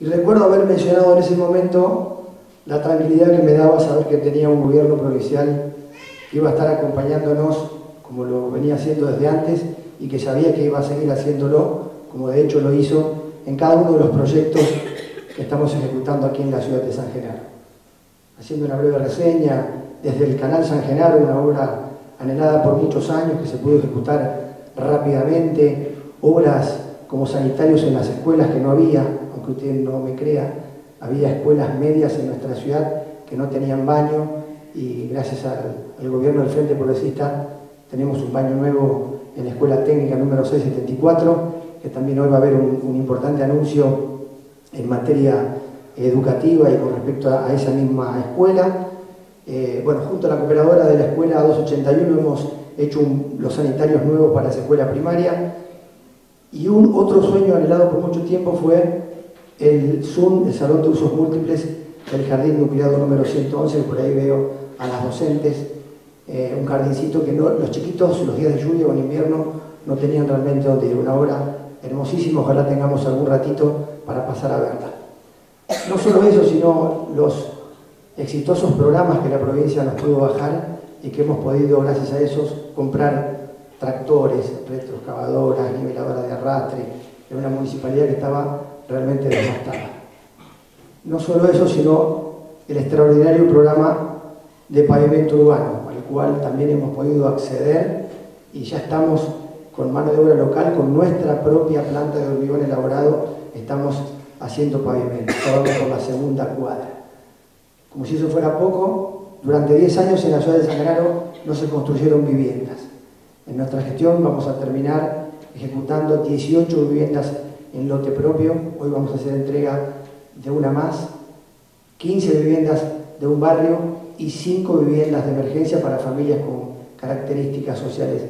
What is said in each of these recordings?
Y recuerdo haber mencionado en ese momento la tranquilidad que me daba saber que tenía un gobierno provincial que iba a estar acompañándonos como lo venía haciendo desde antes y que sabía que iba a seguir haciéndolo, como de hecho lo hizo en cada uno de los proyectos que estamos ejecutando aquí en la ciudad de San Genaro. Haciendo una breve reseña, desde el Canal San Genaro, una obra anhelada por muchos años que se pudo ejecutar rápidamente, obras como sanitarios en las escuelas que no había, aunque usted no me crea, había escuelas medias en nuestra ciudad que no tenían baño y gracias al, gobierno del Frente Progresista tenemos un baño nuevo en la Escuela Técnica número 674, que también hoy va a haber un, importante anuncio en materia educativa y con respecto a, esa misma escuela. Eh, bueno, junto a la cooperadora de la Escuela 281 hemos hecho los sanitarios nuevos para esa escuela primaria y un otro sueño anhelado por mucho tiempo fue el SUN, el Salón de Usos Múltiples del Jardín Nucleado número 111, por ahí veo a las docentes, eh, un jardincito que los chiquitos los días de lluvia o en invierno no tenían realmente donde ir, una obra hermosísima, ojalá tengamos algún ratito para pasar a verla. No solo eso, sino los exitosos programas que la provincia nos pudo bajar y que hemos podido, gracias a esos, comprar tractores, retroexcavadoras, niveladoras de arrastre, en una municipalidad que estaba realmente devastada. No solo eso, sino el extraordinario programa de pavimento urbano, al cual también hemos podido acceder y ya estamos con mano de obra local, con nuestra propia planta de hormigón elaborado, estamos haciendo pavimento, estamos por la segunda cuadra. Como si eso fuera poco, durante 10 años en la ciudad de San no se construyeron viviendas. En nuestra gestión vamos a terminar ejecutando 18 viviendas en lote propio. Hoy vamos a hacer entrega de una más, 15 viviendas de un barrio y 5 viviendas de emergencia para familias con características sociales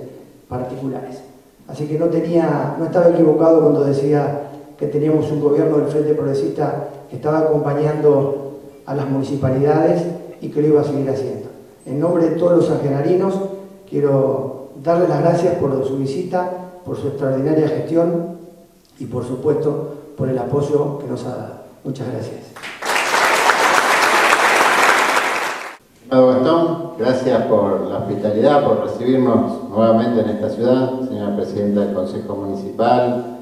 particulares. Así que no, tenía, no estaba equivocado cuando decía que teníamos un gobierno del Frente Progresista que estaba acompañando a las municipalidades y que lo iba a seguir haciendo. En nombre de todos los sangenarinos, quiero darle las gracias por su visita, por su extraordinaria gestión y por supuesto por el apoyo que nos ha dado. Muchas gracias. Gastón, gracias por la hospitalidad, por recibirnos nuevamente en esta ciudad, señora presidenta del Consejo Municipal,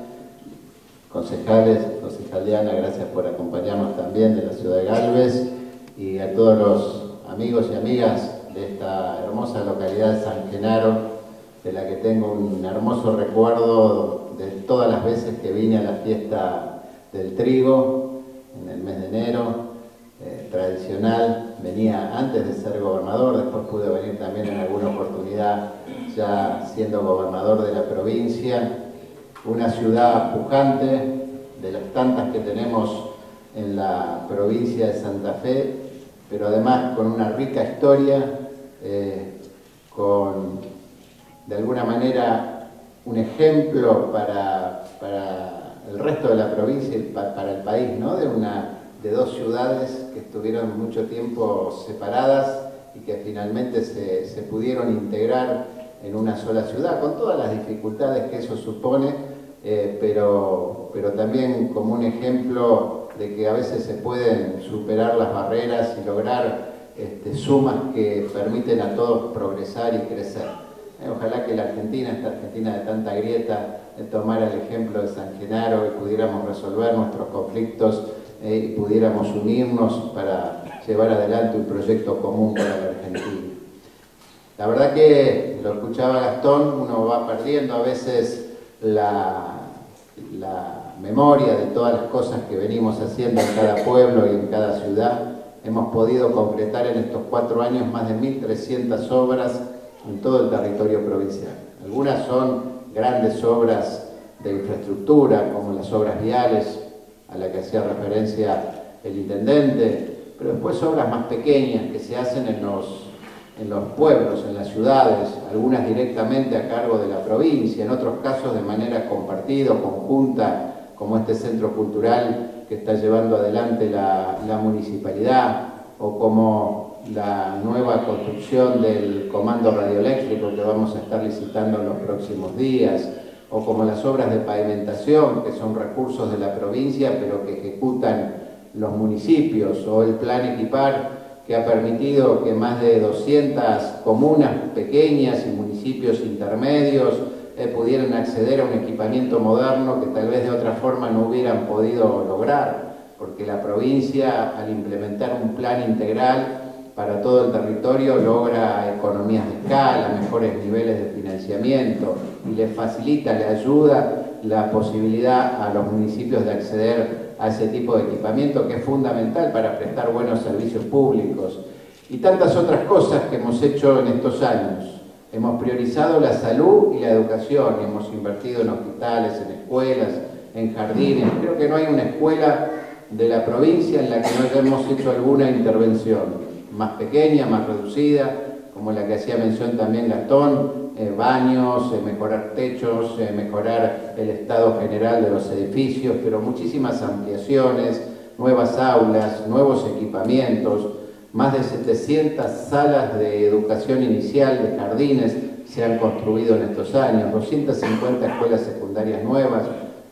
concejales, concejaliana, gracias por acompañarnos también de la ciudad de Galvez y a todos los amigos y amigas de esta hermosa localidad de San Genaro, de la que tengo un hermoso recuerdo de todas las veces que vine a la fiesta del trigo en el mes de enero, eh, tradicional, venía antes de ser gobernador, después pude venir también en alguna oportunidad ya siendo gobernador de la provincia, una ciudad pujante, de las tantas que tenemos en la provincia de Santa Fe, pero además con una rica historia, eh, con de alguna manera un ejemplo para, el resto de la provincia y para el país, ¿no? de, una, de dos ciudades que estuvieron mucho tiempo separadas y que finalmente se, pudieron integrar en una sola ciudad, con todas las dificultades que eso supone, eh, pero, pero también como un ejemplo de que a veces se pueden superar las barreras y lograr este, sumas que permiten a todos progresar y crecer. Eh, ojalá que la Argentina, esta Argentina de tanta grieta, eh, tomara el ejemplo de San Genaro y pudiéramos resolver nuestros conflictos eh, y pudiéramos unirnos para llevar adelante un proyecto común para la Argentina. La verdad que, lo escuchaba Gastón, uno va perdiendo a veces la, memoria de todas las cosas que venimos haciendo en cada pueblo y en cada ciudad. Hemos podido concretar en estos cuatro años más de 1.300 obras en todo el territorio provincial. Algunas son grandes obras de infraestructura, como las obras viales, a las que hacía referencia el intendente, pero después obras más pequeñas que se hacen en los, en los pueblos, en las ciudades, algunas directamente a cargo de la provincia, en otros casos de manera compartida o conjunta, como este centro cultural que está llevando adelante la, la municipalidad, o como la nueva construcción del comando radioeléctrico que vamos a estar licitando en los próximos días, o como las obras de pavimentación, que son recursos de la provincia, pero que ejecutan los municipios, o el plan Equipar, que ha permitido que más de 200 comunas pequeñas y municipios intermedios eh, pudieran acceder a un equipamiento moderno que tal vez de otra forma no hubieran podido lograr, porque la provincia al implementar un plan integral para todo el territorio logra economías de escala, mejores niveles de financiamiento y le facilita, le ayuda la posibilidad a los municipios de acceder a ese tipo de equipamiento que es fundamental para prestar buenos servicios públicos y tantas otras cosas que hemos hecho en estos años. Hemos priorizado la salud y la educación, hemos invertido en hospitales, en escuelas, en jardines. Creo que no hay una escuela de la provincia en la que no hayamos hecho alguna intervención, más pequeña, más reducida, como la que hacía mención también Gastón, eh, baños, eh, mejorar techos, eh, mejorar el estado general de los edificios, pero muchísimas ampliaciones, nuevas aulas, nuevos equipamientos, más de 700 salas de educación inicial, de jardines, se han construido en estos años, 250 escuelas secundarias nuevas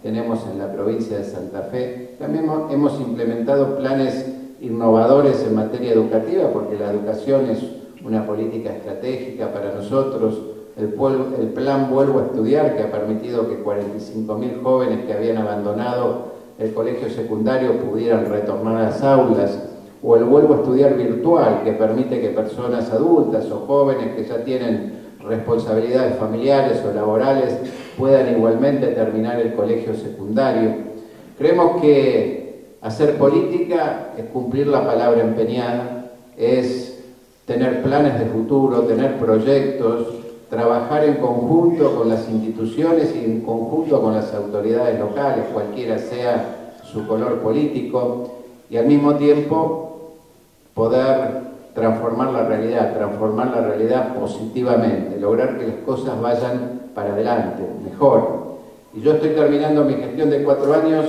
tenemos en la provincia de Santa Fe. También hemos implementado planes innovadores en materia educativa, porque la educación es una política estratégica para nosotros. El, el plan Vuelvo a Estudiar, que ha permitido que 45.000 jóvenes que habían abandonado el colegio secundario pudieran retornar a las aulas o el vuelvo a estudiar virtual, que permite que personas adultas o jóvenes que ya tienen responsabilidades familiares o laborales puedan igualmente terminar el colegio secundario. Creemos que hacer política es cumplir la palabra empeñada, es tener planes de futuro, tener proyectos, trabajar en conjunto con las instituciones y en conjunto con las autoridades locales, cualquiera sea su color político, y al mismo tiempo poder transformar la realidad, transformar la realidad positivamente, lograr que las cosas vayan para adelante, mejor. Y yo estoy terminando mi gestión de cuatro años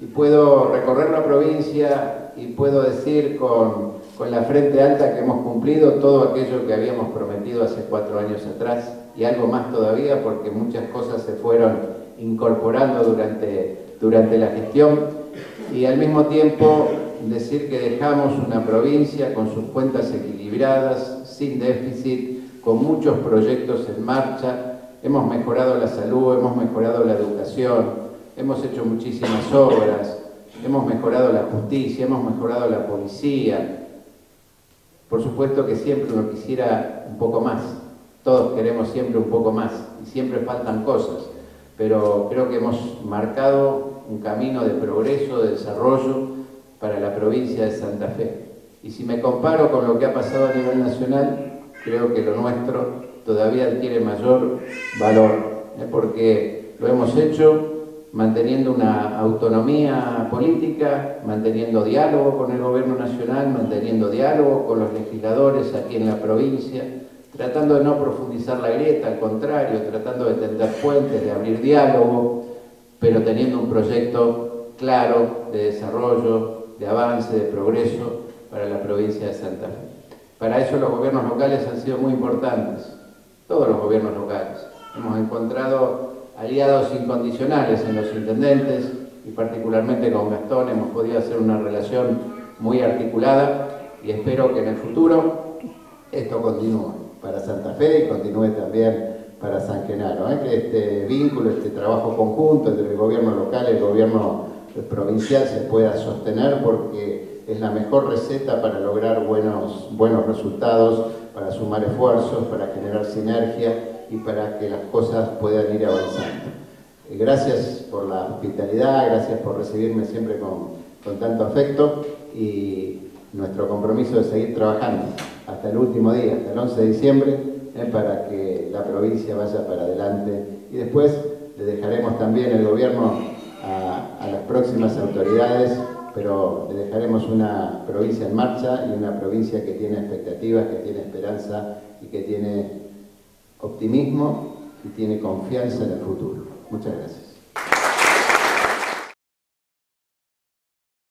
y puedo recorrer la provincia y puedo decir con, con la frente alta que hemos cumplido todo aquello que habíamos prometido hace cuatro años atrás y algo más todavía porque muchas cosas se fueron incorporando durante, durante la gestión. Y al mismo tiempo decir que dejamos una provincia con sus cuentas equilibradas, sin déficit, con muchos proyectos en marcha, hemos mejorado la salud, hemos mejorado la educación, hemos hecho muchísimas obras, hemos mejorado la justicia, hemos mejorado la policía. Por supuesto que siempre uno quisiera un poco más, todos queremos siempre un poco más y siempre faltan cosas, pero creo que hemos marcado un camino de progreso, de desarrollo, para la provincia de Santa Fe. Y si me comparo con lo que ha pasado a nivel nacional, creo que lo nuestro todavía adquiere mayor valor, ¿eh? porque lo hemos hecho manteniendo una autonomía política, manteniendo diálogo con el gobierno nacional, manteniendo diálogo con los legisladores aquí en la provincia, tratando de no profundizar la grieta, al contrario, tratando de tender puentes, de abrir diálogo, pero teniendo un proyecto claro de desarrollo, de avance, de progreso para la provincia de Santa Fe. Para eso los gobiernos locales han sido muy importantes, todos los gobiernos locales. Hemos encontrado aliados incondicionales en los intendentes y particularmente con Gastón hemos podido hacer una relación muy articulada y espero que en el futuro esto continúe para Santa Fe y continúe también para San Genaro, ¿eh? que este vínculo, este trabajo conjunto entre el gobierno local y el gobierno provincial se pueda sostener porque es la mejor receta para lograr buenos, buenos resultados, para sumar esfuerzos, para generar sinergia y para que las cosas puedan ir avanzando. Eh, gracias por la hospitalidad, gracias por recibirme siempre con, tanto afecto y nuestro compromiso de seguir trabajando hasta el último día, hasta el 11 de diciembre, eh, para que la provincia vaya para adelante y después le dejaremos también el gobierno a, las próximas autoridades, pero le dejaremos una provincia en marcha y una provincia que tiene expectativas, que tiene esperanza y que tiene optimismo y tiene confianza en el futuro. Muchas gracias.